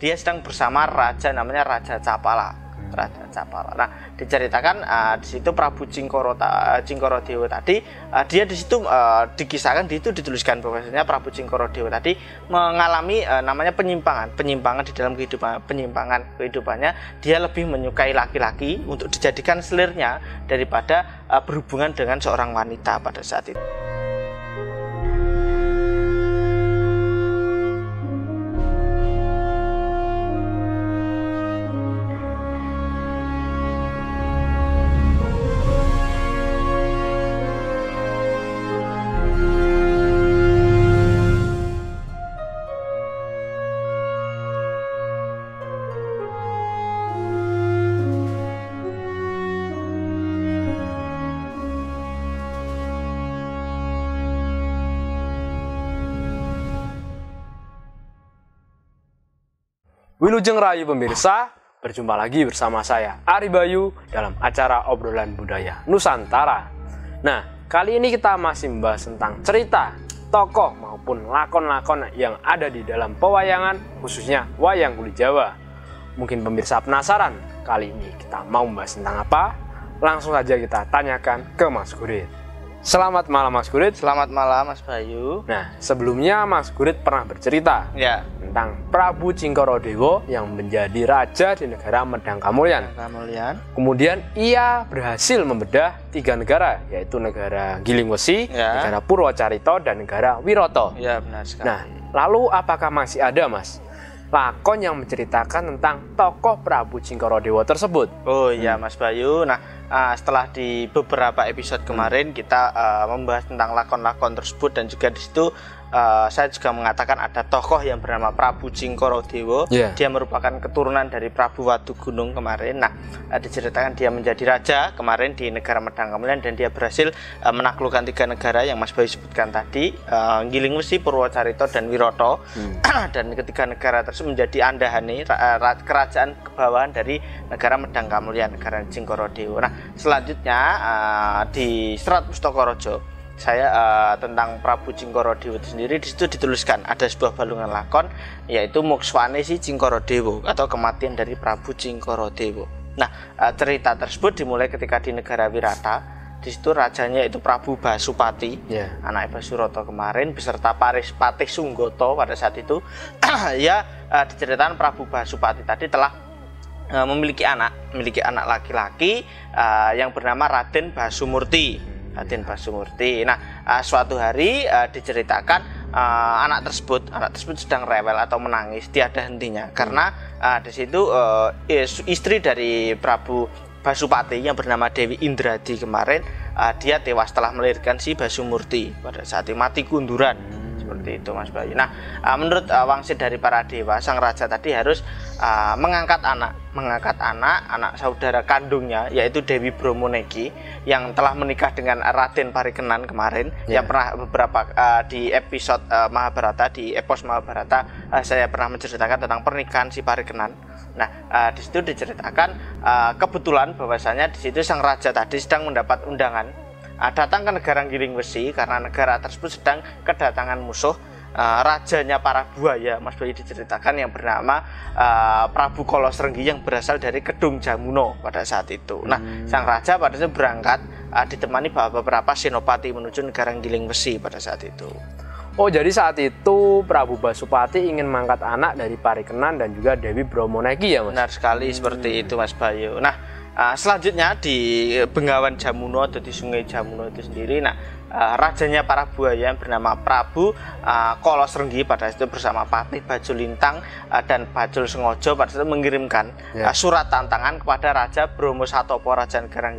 dia sedang bersama raja namanya Raja Capala. Raja Capala. Nah, diceritakan uh, di situ Prabu Cingkoro uh, Cingkoro Dewa tadi uh, dia di situ uh, dikisahkan di itu dituliskan bahwasanya Prabu Cingkoro Dewa tadi mengalami uh, namanya penyimpangan, penyimpangan di dalam kehidupan penyimpangan kehidupannya dia lebih menyukai laki-laki untuk dijadikan selirnya daripada uh, berhubungan dengan seorang wanita pada saat itu. Wilujeng Rayu pemirsa, berjumpa lagi bersama saya Ari Bayu dalam acara obrolan budaya Nusantara. Nah, kali ini kita masih membahas tentang cerita, tokoh maupun lakon-lakon yang ada di dalam pewayangan, khususnya wayang kulit Jawa. Mungkin pemirsa penasaran, kali ini kita mau membahas tentang apa? Langsung saja kita tanyakan ke Mas Gurit. Selamat malam Mas Gurit. Selamat malam Mas Bayu. Nah, sebelumnya Mas Gurit pernah bercerita Ya, tentang Prabu Cingkorodewo yang menjadi raja di negara Medang Kamulyan. kemudian Kemudian ia berhasil membedah tiga negara, yaitu negara Gilingwesi, Ya. negara Purwocarito, dan negara Wiroto. ya benar sekali. Nah, lalu apakah masih ada, Mas, lakon yang menceritakan tentang tokoh Prabu Cingkorodewo tersebut? Oh iya Mas Bayu. Nah ah, setelah di beberapa episode kemarin kita ah, membahas tentang lakon-lakon tersebut dan juga di situ ah, saya juga mengatakan ada tokoh yang bernama Prabu Cingkorodewo. Iya. Dia merupakan keturunan dari Prabu Watu Gunung kemarin. Nah ah, diceritakan dia menjadi raja kemarin di negara Medang Kamulyan dan dia berhasil ah, menaklukkan tiga negara yang Mas Bayu sebutkan tadi, ah, Gilingwesi, Purwocarito dan Wiroto. dan ketiga negara tersebut menjadi andahane ra- ra- kerajaan kebawahan dari negara Medang Kamulyan, negara Cingkorodewo. Nah, selanjutnya eh, di Serat Pustaka saya eh, tentang Prabu Cingkorodewo itu sendiri di situ dituliskan ada sebuah balungan lakon yaitu Mukswane si Cingkorodewo atau kematian dari Prabu Cingkorodewo. Nah, eh, cerita tersebut dimulai ketika di negara Wirata di situ rajanya itu Prabu Basupati Ya. anak Basuroto kemarin beserta Paris Patih Sunggoto pada saat itu ya eh, diceritakan Prabu Basupati tadi telah memiliki anak memiliki anak laki-laki eh, yang bernama Raden Basumurti Raden Basumurti. Nah eh, suatu hari eh, diceritakan eh, anak tersebut anak tersebut sedang rewel atau menangis tiada hentinya. Karena eh, di situ is- istri dari Prabu Basupati yang bernama Dewi Indradi kemarin uh, dia tewas setelah melahirkan si Basumurti pada saat mati kunduran seperti itu Mas Bayu. Nah uh, menurut uh, wangsit dari para dewa sang raja tadi harus uh, mengangkat anak mengangkat anak anak saudara kandungnya yaitu Dewi Bromonegi yang telah menikah dengan Raden Parikenan kemarin Ya. yang pernah beberapa uh, di episode uh, Mahabharata di epos Mahabharata uh, saya pernah menceritakan tentang pernikahan si Parikenan. Nah, uh, di situ diceritakan uh, kebetulan bahwasanya di situ sang raja tadi sedang mendapat undangan datang ke negara Giling Besi karena negara tersebut sedang kedatangan musuh uh, rajanya para buaya Mas Bayu diceritakan yang bernama uh, Prabu Kolosrenggi yang berasal dari Kedung Jamuno pada saat itu. Nah, sang raja pada saat itu berangkat uh, ditemani beberapa senopati menuju negara Giling Besi pada saat itu. Oh, jadi saat itu Prabu Basupati ingin mengangkat anak dari Parikenan dan juga Dewi Bromonegi ya, Mas? Benar sekali seperti itu Mas Bayu. Nah, uh, selanjutnya di Bengawan Jamuno atau di Sungai Jamuno itu sendiri, nah uh, rajanya para buaya yang bernama Prabu uh, Kolos Renggi pada saat itu bersama Patih Bajul Lintang uh, dan Bajul Sengojo pada saat itu mengirimkan Ya. uh, surat tantangan kepada Raja Bromo Satopo Raja Negara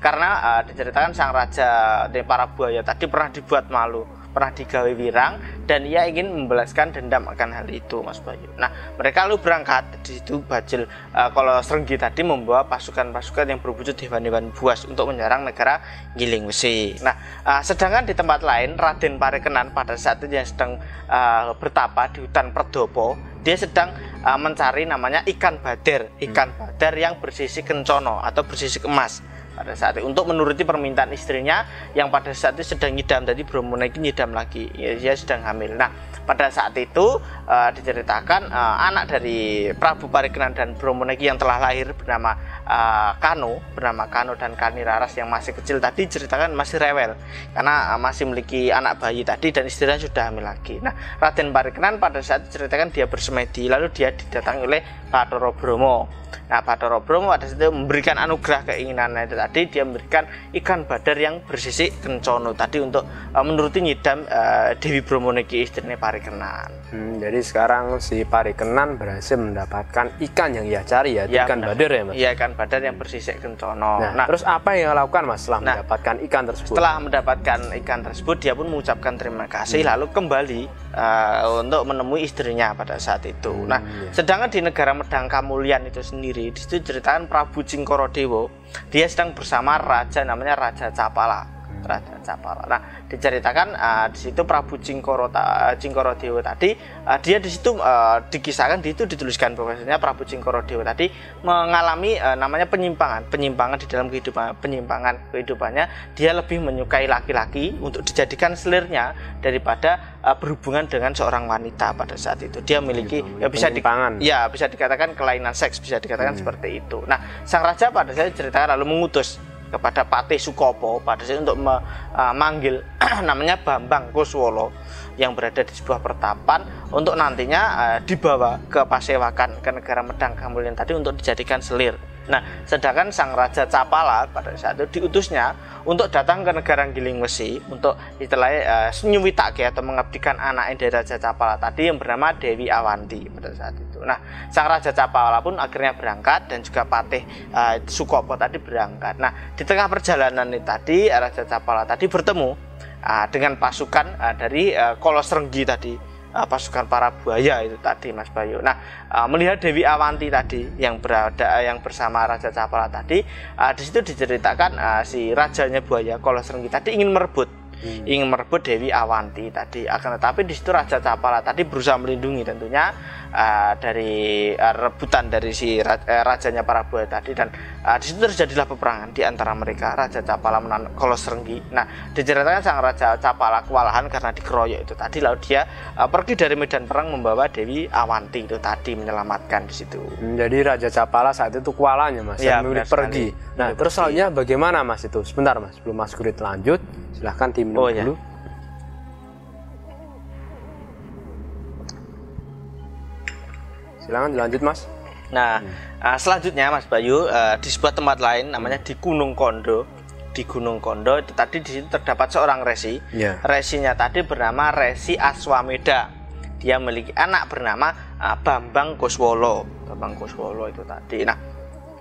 karena uh, diceritakan sang raja dari para buaya tadi pernah dibuat malu pernah digawe wirang dan ia ingin membalaskan dendam akan hal itu Mas Bayu. Nah mereka lalu berangkat di situ Bajil eh, kalau Serenggi tadi membawa pasukan-pasukan yang berwujud hewan-hewan buas untuk menyerang negara Giling Wesi. Nah eh, sedangkan di tempat lain Raden Parekenan pada saat itu yang sedang eh, bertapa di hutan Perdopo dia sedang eh, mencari namanya ikan bader, ikan bader yang bersisi kencono atau bersisi emas pada saat itu. Untuk menuruti permintaan istrinya yang pada saat itu sedang ngidam tadi Bromo naik ngidam lagi. Ya, dia sedang hamil. Nah pada saat itu uh, diceritakan uh, anak dari Prabu Parikenan dan Bromonegi yang telah lahir bernama uh, Kano, bernama Kano dan Kaniraras yang masih kecil tadi ceritakan masih rewel. Karena uh, masih memiliki anak bayi tadi dan istrinya sudah hamil lagi. Nah, Raden Parikenan pada saat diceritakan dia bersemedi. Lalu dia didatangi oleh Bathara Bromo. Nah, Bathara Bromo pada saat itu memberikan anugerah keinginannya itu tadi dia memberikan ikan badar yang bersisik kencono tadi untuk uh, menuruti nyidam uh, Dewi Bromonegi istrinya Parikenan. Hmm, jadi sekarang si Parikenan berhasil mendapatkan ikan yang ia cari ya, Ya, ikan benar. badar ya mas. Iya, ikan badar yang bersisik kencono. Nah, terus apa yang ia lakukan mas setelah Nah, mendapatkan ikan tersebut? setelah mendapatkan ikan tersebut dia pun mengucapkan terima kasih lalu kembali uh, untuk menemui istrinya pada saat itu. nah, iya. sedangkan di negara Medang Kamulyan itu sendiri di situ ceritakan Prabu Cingkorodewo dia sedang bersama raja namanya Raja Capala. Raja Capala. Nah, diceritakan uh, di situ Prabu Cingkoro uh, Cingkorodewo tadi uh, dia di situ uh, dikisahkan di itu dituliskan bahwasanya Prabu Cingkorodewo tadi mengalami uh, namanya penyimpangan, penyimpangan di dalam kehidupan penyimpangan kehidupannya dia lebih menyukai laki-laki untuk dijadikan selirnya daripada uh, berhubungan dengan seorang wanita pada saat itu. Dia memiliki Gitu, ya bisa di, ya bisa dikatakan kelainan seks bisa dikatakan Hmm. seperti itu. Nah, sang raja pada saat ceritakan lalu mengutus kepada Patih Sukopo pada saat untuk memanggil namanya Bambang Kuswolo yang berada di sebuah pertapan untuk nantinya eh, dibawa ke Pasewakan ke negara Medang Kamulyan tadi untuk dijadikan selir. Nah, sedangkan sang raja Capala pada saat itu diutusnya untuk datang ke negara Giling Wesi untuk istilahnya uh, nyuwitake atau mengabdikan anak dari raja Capala tadi yang bernama Dewi Awanti pada saat itu. Nah, sang raja Capala pun akhirnya berangkat dan juga Patih uh, Sukopo tadi berangkat. Nah, di tengah perjalanan ini tadi eh, raja Capala tadi bertemu uh, dengan pasukan uh, dari uh, Kolos Renggi tadi uh, pasukan para buaya itu tadi Mas Bayu. Nah, uh, melihat Dewi Awanti tadi yang berada yang bersama Raja Capala tadi, uh, di situ diceritakan uh, si rajanya buaya Kolos Renggi tadi ingin merebut ingin merebut Dewi Awanti tadi. Akan tetapi di situ Raja Capala tadi berusaha melindungi tentunya uh, dari uh, rebutan dari si ra- eh, rajanya para buaya tadi dan uh, di situ terjadilah peperangan di antara mereka Raja Capala menahan Kolos Renggi. Nah, diceritakan sang Raja Capala kewalahan karena dikeroyok itu tadi lalu dia uh, pergi dari medan perang membawa Dewi Awanti itu tadi menyelamatkan di situ. Jadi Raja Capala saat itu kewalanya mas, Iya, dan memilih pergi. sekali. Nah, Memilih terus selanjutnya bagaimana mas itu? Sebentar mas, sebelum mas Gurit lanjut, silahkan diminum Oh, iya. dulu. Silahkan dilanjut mas. Nah, uh, selanjutnya Mas Bayu uh, di sebuah tempat lain namanya di Gunung Kondo. Di Gunung Kondo itu tadi di situ terdapat seorang resi. Iya. Resinya tadi bernama Resi Aswameda. Dia memiliki anak bernama uh, Bambang Kuswolo. Bambang Kuswolo itu tadi. Nah,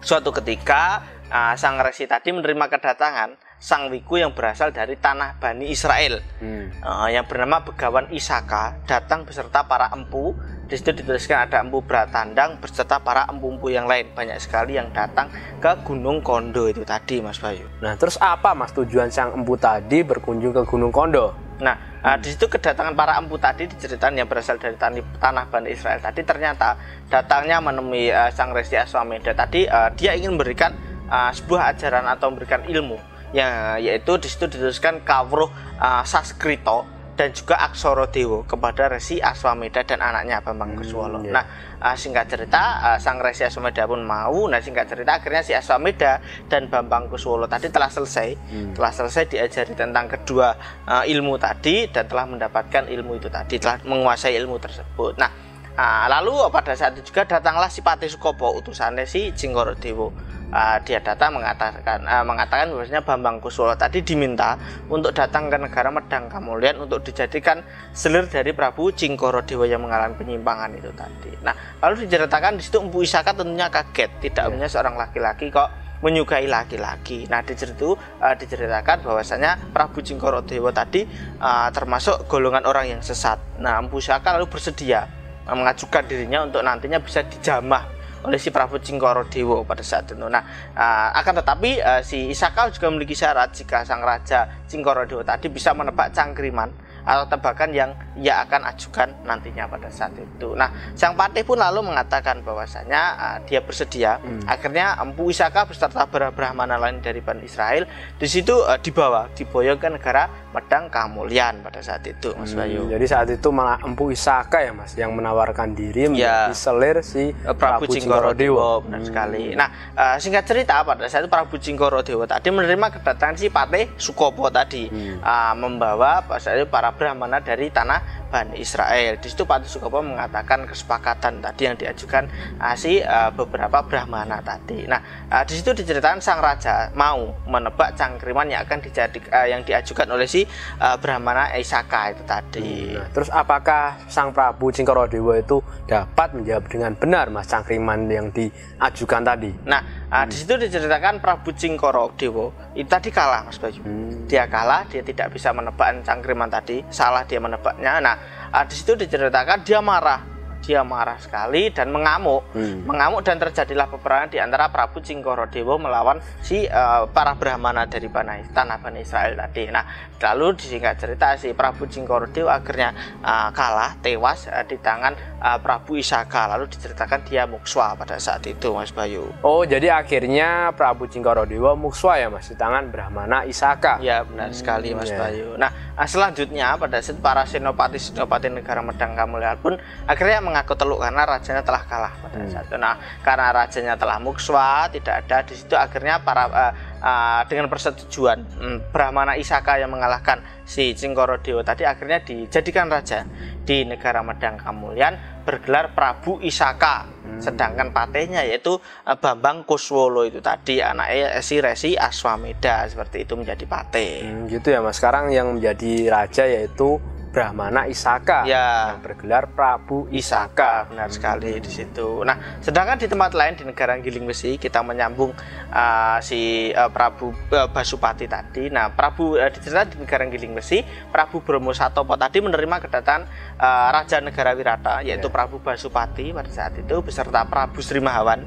suatu ketika uh, sang resi tadi menerima kedatangan sang wiku yang berasal dari tanah Bani Israel. Hmm. Uh, yang bernama Begawan Isaka datang beserta para empu. Di situ dituliskan ada empu Bratandang beserta para empu-empu yang lain. Banyak sekali yang datang ke Gunung Kondo itu tadi, Mas Bayu. Nah, terus apa mas tujuan sang empu tadi berkunjung ke Gunung Kondo? Nah, uh, di situ kedatangan para empu tadi diceritakan yang berasal dari tani, tanah Bani Israel tadi ternyata datangnya menemui uh, sang Resi Aswameda tadi uh, dia ingin memberikan uh, sebuah ajaran atau memberikan ilmu yang yaitu di situ dituliskan kawruh uh, Saskrito dan juga Aksoro Dewo kepada Resi Aswameda dan anaknya Bambang Kuswolo. iya. Nah, uh, singkat cerita uh, sang Resi Aswameda pun mau. Nah, singkat cerita akhirnya si Aswameda dan Bambang Kuswolo tadi telah selesai, telah selesai diajari tentang kedua uh, ilmu tadi dan telah mendapatkan ilmu itu tadi, telah menguasai ilmu tersebut. Nah, uh, lalu pada saat itu juga datanglah si Pati Sukopo utusannya si Jinggoro Dewo. Uh, dia datang mengatakan uh, mengatakan bahwasanya Bambang Kuswolo tadi diminta untuk datang ke negara Medang Kamulyan untuk dijadikan selir dari Prabu Cingkoro Dewa yang mengalami penyimpangan itu tadi. Nah, lalu diceritakan di situ Empu Isaka tentunya kaget, tidak punya seorang laki-laki kok menyukai laki-laki. Nah, di situ uh, diceritakan bahwasanya Prabu Cingkoro Dewa tadi uh, termasuk golongan orang yang sesat. Nah, Empu Isaka lalu bersedia mengajukan dirinya untuk nantinya bisa dijamah oleh si Prabu Cingkoro Dewo pada saat itu. Nah, uh, akan tetapi uh, si Isaka juga memiliki syarat jika sang raja Cingkoro Dewo tadi bisa menebak cangkriman atau tebakan yang ia akan ajukan nantinya pada saat itu. Nah, sang patih pun lalu mengatakan bahwasanya uh, dia bersedia. Hmm. Akhirnya Empu Isaka beserta brahmana lain dari Bani Israel di situ uh, dibawa diboyong ke negara Medang Kamulyan pada saat itu, Mas hmm, Bayu. Jadi saat itu malah Empu Isaka ya, Mas, yang menawarkan diri ya. menjadi selir si uh, Prabu, Prabu Cingkoro Dewa. Benar hmm. sekali. Nah, uh, singkat cerita pada saat itu Prabu Cingkoro Dewa tadi menerima kedatangan si Patih Sukopo tadi hmm. uh, membawa para brahmana dari tanah Bani Israel. Di situ Patih Sukopo mengatakan kesepakatan tadi yang diajukan uh, si uh, beberapa brahmana tadi. Nah, uh, di situ diceritakan sang raja mau menebak cangkriman yang akan dijadi uh, yang diajukan oleh si uh, brahmana Isaka itu tadi. Nah, terus apakah sang Prabu Cingkorodewa itu dapat menjawab dengan benar Mas cangkriman yang diajukan tadi? Nah, hmm. di situ diceritakan Prabu Cingkorodewa itu tadi kalah Mas Bayu. Hmm. Dia kalah, dia tidak bisa menebak cangkriman tadi, salah dia menebaknya. Nah, uh, di situ diceritakan dia marah dia marah sekali dan mengamuk. Hmm. mengamuk dan terjadilah peperangan di antara Prabu Cingkorodewo melawan si uh, para Brahmana dari Bani, tanah Bani Israel tadi. Nah lalu disingkat cerita si Prabu Cingkorodewo akhirnya uh, kalah tewas uh, di tangan uh, Prabu Isaka. Lalu diceritakan dia mukswa pada saat itu Mas Bayu. Oh jadi akhirnya Prabu Cingkorodewo mukswa ya Mas? Di tangan Brahmana Isaka. Ya benar hmm, sekali Mas yeah. Bayu. Nah selanjutnya pada saat para senopati senopati negara Medang Kamulyan pun akhirnya mengaku teluk karena rajanya telah kalah pada hmm. saat itu. Nah, karena rajanya telah mukswa, tidak ada di situ akhirnya para uh, uh, dengan persetujuan um, Brahmana Isaka yang mengalahkan si Cingkoro Dewa tadi akhirnya dijadikan raja di negara Medang Kamulyan bergelar Prabu Isaka. Hmm. Sedangkan patenya yaitu uh, Bambang Kuswolo itu tadi anaknya si Resi Aswameda seperti itu menjadi pate. Hmm, gitu ya Mas. Sekarang yang menjadi raja yaitu Brahmana Isaka ya. yang bergelar Prabu Isaka. Benar sekali di situ. Nah, sedangkan di tempat lain di negara Giling Besi kita menyambung uh, si uh, Prabu uh, Basupati tadi. Nah, Prabu uh, diceritakan di negara Giling Besi, Prabu Bromo Satopo tadi menerima kedatangan uh, Raja Negara Wirata yaitu ya. Prabu Basupati pada saat itu beserta Prabu Sri Mahawan.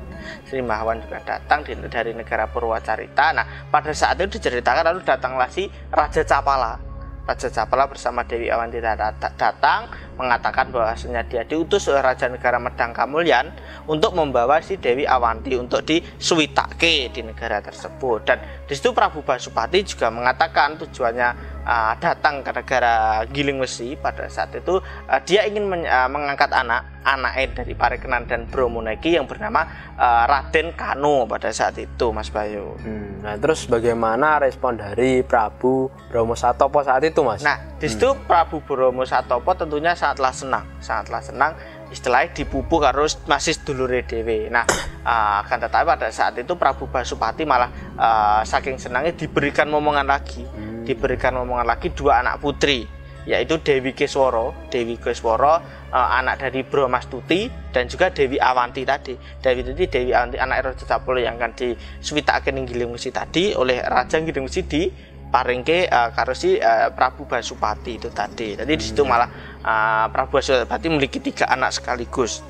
Sri Mahawan juga datang dari negara Purwacarita. Nah, pada saat itu diceritakan lalu datanglah si Raja Capala Raja Japala bersama Dewi Awanti datang mengatakan bahwasanya dia diutus oleh Raja Negara Medang Kamulyan untuk membawa si Dewi Awanti untuk disuwitake di negara tersebut. Dan di situ Prabu Basupati juga mengatakan tujuannya uh, datang ke negara Giling Wesi pada saat itu uh, dia ingin men, uh, mengangkat anak anak dari Parekenan dan Bromonegi yang bernama uh, Raden Kano pada saat itu Mas Bayu. Hmm, nah terus bagaimana respon dari Prabu Bromo Satopo saat itu Mas? Nah di situ hmm. Prabu Bromo Satopo tentunya sangatlah senang sangatlah senang istilahnya dipupuk harus masih dulu dewe. Nah, uh, akan tetapi pada saat itu Prabu Basupati malah uh, saking senangnya diberikan momongan lagi. Hmm diberikan omongan lagi dua anak putri yaitu Dewi Kesworo, Dewi Kesworo uh, anak dari Bromastuti dan juga Dewi Awanti tadi. Dewi itu Dewi Awanti anak Raja Capolo yang akan diswitakan ing Giling tadi oleh Raja Giling di paringke uh, karo si uh, Prabu Basupati itu tadi. Jadi di situ hmm. malah uh, Prabu Basupati memiliki tiga anak sekaligus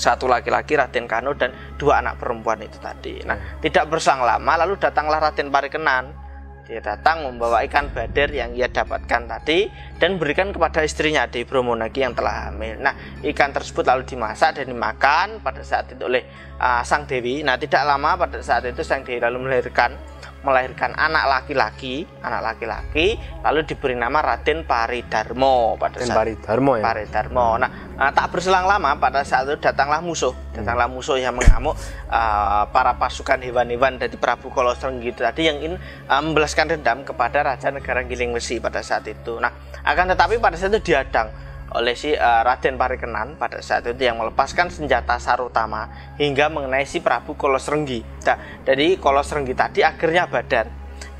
satu laki-laki Raden Kano dan dua anak perempuan itu tadi. Nah, tidak bersang lama lalu datanglah Raden Parikenan dia datang membawa ikan bader yang ia dapatkan tadi dan berikan kepada istrinya di Bromonagi yang telah hamil. Nah, ikan tersebut lalu dimasak dan dimakan pada saat itu oleh uh, sang dewi. Nah, tidak lama pada saat itu sang dewi lalu melahirkan melahirkan anak laki-laki, anak laki-laki, lalu diberi nama Raden Paridarmo pada saat Paridarmo ya. Paridarmo. Nah, uh, tak berselang lama pada saat itu datanglah musuh, datanglah musuh yang mengamuk uh, para pasukan hewan-hewan dari Prabu Kolosreng gitu tadi yang ingin uh, membalaskan dendam kepada Raja Negara Giling Besi pada saat itu. Nah, akan tetapi pada saat itu diadang oleh si uh, Raden Parikenan pada saat itu yang melepaskan senjata Sarutama hingga mengenai si Prabu Kolosrenggi. Nah, dari Kolosrenggi tadi akhirnya badar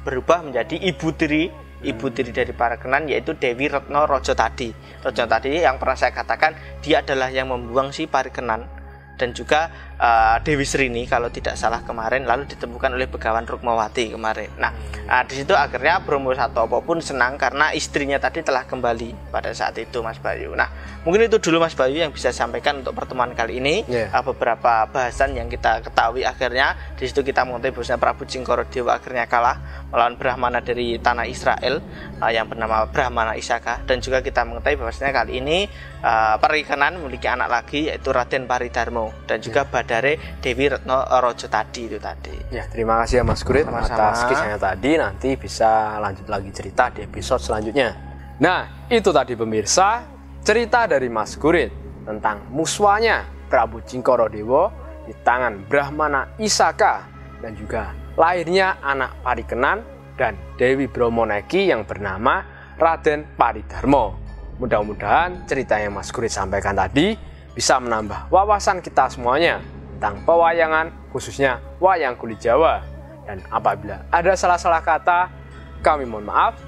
berubah menjadi ibu tiri ibu tiri dari Parikenan yaitu Dewi Retno Rojo tadi. Rojo tadi yang pernah saya katakan dia adalah yang membuang si Parikenan dan juga uh, Dewi Srini kalau tidak salah kemarin lalu ditemukan oleh Begawan Rukmawati kemarin. Nah, uh, di situ akhirnya Bromo Satopo pun senang karena istrinya tadi telah kembali pada saat itu Mas Bayu. Nah, mungkin itu dulu Mas Bayu yang bisa sampaikan untuk pertemuan kali ini. Yeah. Uh, beberapa bahasan yang kita ketahui akhirnya di situ kita mengetahui bahwa Prabu Cingkoro Dewa akhirnya kalah melawan Brahmana dari tanah Israel uh, yang bernama Brahmana Isaka dan juga kita mengetahui bahwasanya kali ini uh, perikanan memiliki anak lagi yaitu Raden Paridarmo dan juga yeah. Badare Dewi Retno Rojo tadi itu tadi. Ya, terima kasih ya Mas Kurit atas kisahnya tadi. Nanti bisa lanjut lagi cerita di episode selanjutnya. Nah, itu tadi pemirsa cerita dari Mas Kurit tentang muswanya Prabu Cingkoro Dewo di tangan Brahmana Isaka dan juga lahirnya anak Parikenan dan Dewi Bromoneki yang bernama Raden Paridarmo. Mudah-mudahan cerita yang Mas Kurit sampaikan tadi bisa menambah wawasan kita semuanya tentang pewayangan, khususnya wayang kulit Jawa. Dan apabila ada salah-salah kata, kami mohon maaf.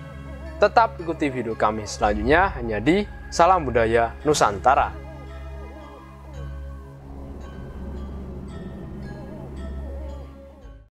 Tetap ikuti video kami selanjutnya hanya di Salam Budaya Nusantara.